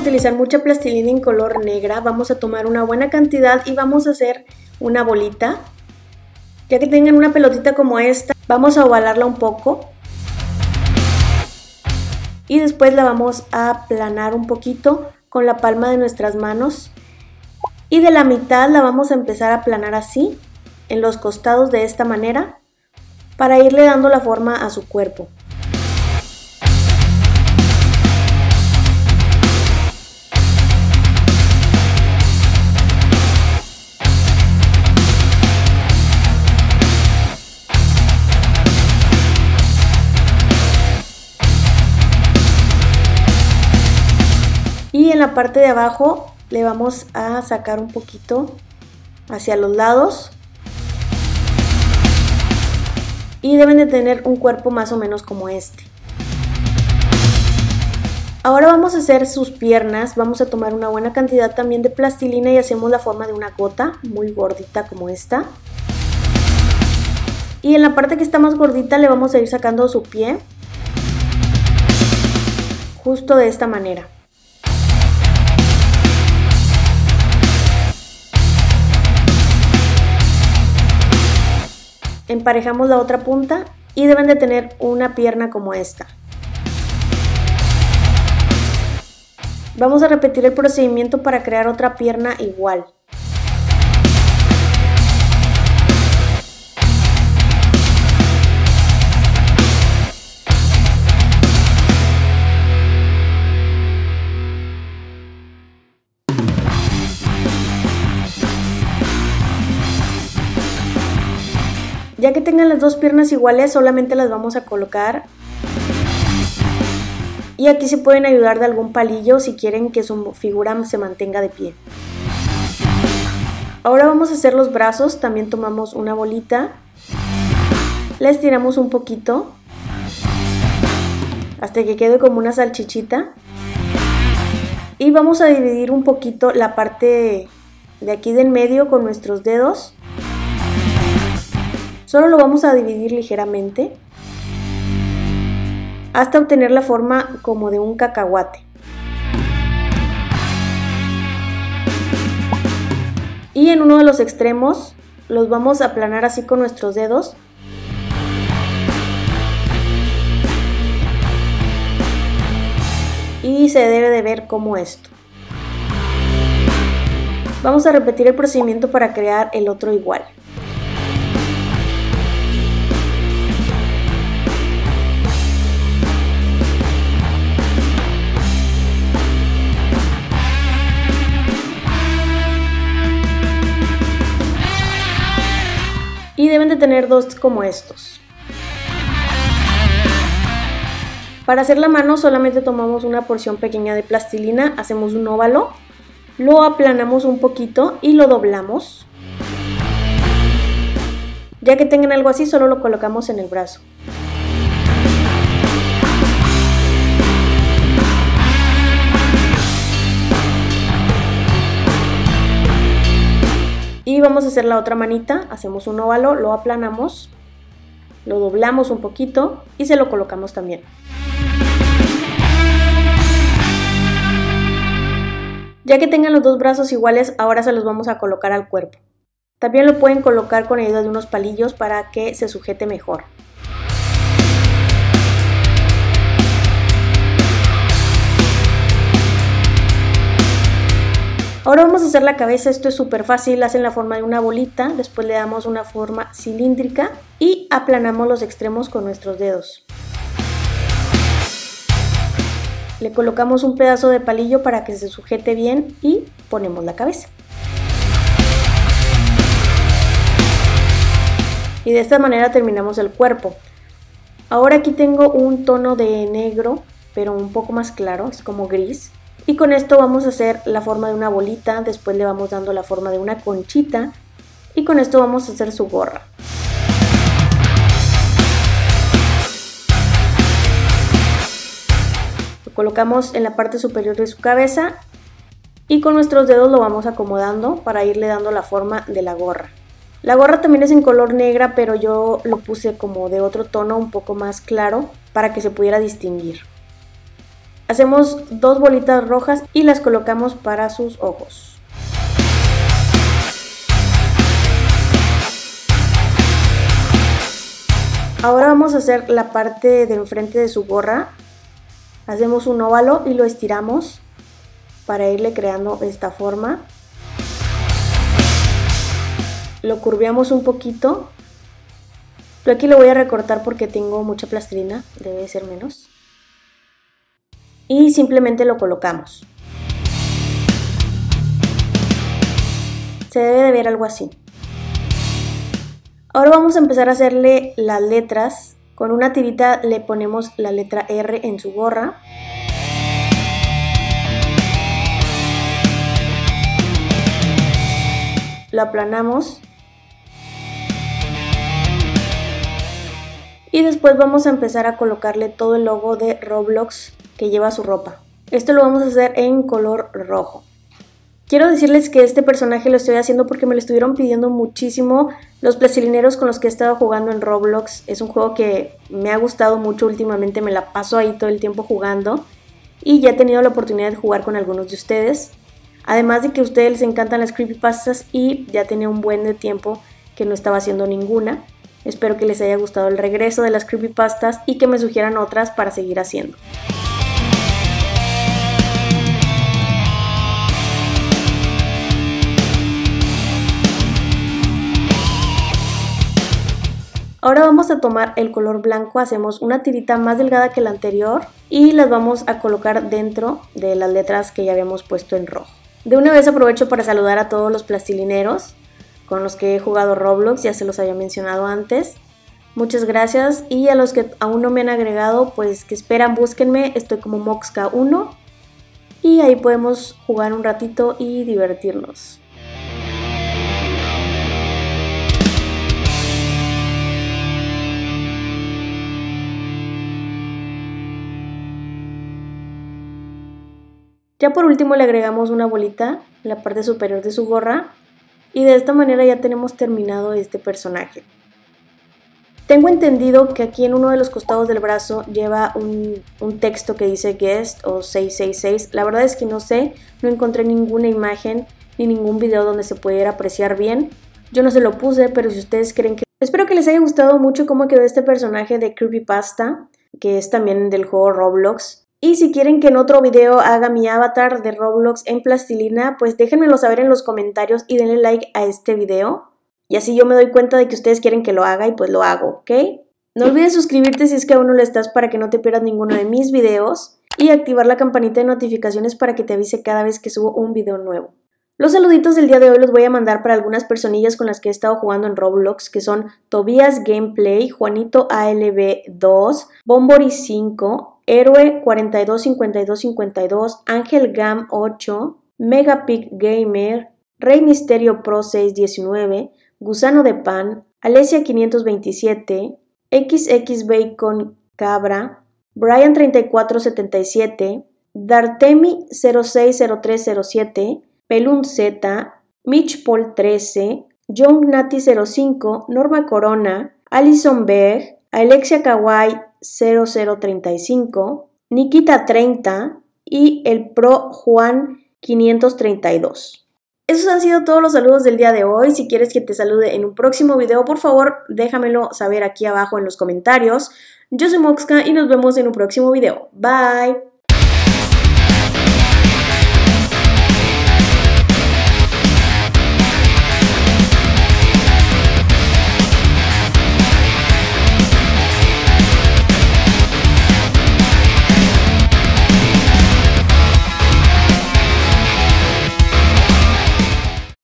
utilizar mucha plastilina en color negra, vamos a tomar una buena cantidad y vamos a hacer una bolita. Ya que tengan una pelotita como esta, vamos a ovalarla un poco. Y después la vamos a aplanar un poquito con la palma de nuestras manos. Y de la mitad la vamos a empezar a aplanar así, en los costados de esta manera, para irle dando la forma a su cuerpo. La parte de abajo le vamos a sacar un poquito hacia los lados. Y deben de tener un cuerpo más o menos como este. Ahora vamos a hacer sus piernas. Vamos a tomar una buena cantidad también de plastilina y hacemos la forma de una gota muy gordita como esta. Y en la parte que está más gordita le vamos a ir sacando su pie. Justo de esta manera emparejamos la otra punta y deben de tener una pierna como esta. Vamos a repetir el procedimiento para crear otra pierna igual. Ya que tengan las dos piernas iguales, solamente las vamos a colocar. Y aquí se pueden ayudar de algún palillo si quieren que su figura se mantenga de pie. Ahora vamos a hacer los brazos, también tomamos una bolita, la estiramos un poquito hasta que quede como una salchichita y vamos a dividir un poquito la parte de aquí del medio con nuestros dedos Solo lo vamos a dividir ligeramente hasta obtener la forma como de un cacahuate. Y en uno de los extremos los vamos a aplanar así con nuestros dedos. Y se debe de ver como esto. Vamos a repetir el procedimiento para crear el otro igual. Tener dos como estos. Para hacer la mano solamente tomamos una porción pequeña de plastilina, hacemos un óvalo, lo aplanamos un poquito y lo doblamos. Ya que tengan algo así, solo lo colocamos en el brazo. Vamos a hacer la otra manita, hacemos un óvalo, lo aplanamos, lo doblamos un poquito y se lo colocamos también. Ya que tengan los dos brazos iguales, ahora se los vamos a colocar al cuerpo. También lo pueden colocar con ayuda de unos palillos para que se sujete mejor. Ahora vamos a hacer la cabeza, esto es súper fácil, hacen la forma de una bolita, después le damos una forma cilíndrica y aplanamos los extremos con nuestros dedos. Le colocamos un pedazo de palillo para que se sujete bien y ponemos la cabeza. Y de esta manera terminamos el cuerpo. Ahora aquí tengo un tono de negro, pero un poco más claro, es como gris. Y con esto vamos a hacer la forma de una bolita, después le vamos dando la forma de una conchita y con esto vamos a hacer su gorra. Lo colocamos en la parte superior de su cabeza y con nuestros dedos lo vamos acomodando para irle dando la forma de la gorra. La gorra también es en color negra, pero yo lo puse como de otro tono un poco más claro para que se pudiera distinguir. Hacemos dos bolitas rojas y las colocamos para sus ojos. Ahora vamos a hacer la parte de enfrente de su gorra. Hacemos un óvalo y lo estiramos para irle creando esta forma. Lo curveamos un poquito. Yo aquí lo voy a recortar porque tengo mucha plastilina, debe ser menos. Y simplemente lo colocamos. Se debe de ver algo así. Ahora vamos a empezar a hacerle las letras. Con una tirita le ponemos la letra R en su gorra. Lo aplanamos. Y después vamos a empezar a colocarle todo el logo de Roblox que lleva su ropa. Esto lo vamos a hacer en color rojo. Quiero decirles que este personaje lo estoy haciendo porque me lo estuvieron pidiendo muchísimo los plastilineros con los que he estado jugando en Roblox. Es un juego que me ha gustado mucho últimamente, me la paso ahí todo el tiempo jugando y ya he tenido la oportunidad de jugar con algunos de ustedes. Además de que a ustedes les encantan las creepypastas y ya tenía un buen de tiempo que no estaba haciendo ninguna. Espero que les haya gustado el regreso de las creepypastas y que me sugieran otras para seguir haciendo. Ahora vamos a tomar el color blanco, hacemos una tirita más delgada que la anterior y las vamos a colocar dentro de las letras que ya habíamos puesto en rojo. De una vez aprovecho para saludar a todos los plastilineros con los que he jugado Roblox, ya se los había mencionado antes. Muchas gracias y a los que aún no me han agregado, pues que esperan, búsquenme, estoy como Moxka1 y ahí podemos jugar un ratito y divertirnos. Ya por último le agregamos una bolita en la parte superior de su gorra y de esta manera ya tenemos terminado este personaje. Tengo entendido que aquí en uno de los costados del brazo lleva un, texto que dice guest o 666. La verdad es que no sé, no encontré ninguna imagen ni ningún video donde se pudiera apreciar bien. Yo no se lo puse, pero si ustedes creen que... Espero que les haya gustado mucho cómo quedó este personaje de Creepypasta, que es también del juego Roblox. Y si quieren que en otro video haga mi avatar de Roblox en plastilina, pues déjenmelo saber en los comentarios y denle like a este video. Y así yo me doy cuenta de que ustedes quieren que lo haga y pues lo hago, ¿ok? No olvides suscribirte si es que aún no lo estás para que no te pierdas ninguno de mis videos y activar la campanita de notificaciones para que te avise cada vez que subo un video nuevo. Los saluditos del día de hoy los voy a mandar para algunas personillas con las que he estado jugando en Roblox, que son Tobias Gameplay, Juanito ALB2, Bombori 5, Héroe 425252, Ángel Gam 8, Megapic Gamer, Rey Misterio Pro 619, Gusano de Pan, Alesia 527, XX Bacon Cabra, Brian 3477, Dartemi 060307, Pelun Z, Mitch Paul 13, John Nati 05, Norma Corona, Alison Berg, Alexia Kawai 0035, Nikita 30 y el Pro Juan 532. Esos han sido todos los saludos del día de hoy. Si quieres que te salude en un próximo video, por favor déjamelo saber aquí abajo en los comentarios. Yo soy Moxka y nos vemos en un próximo video. Bye.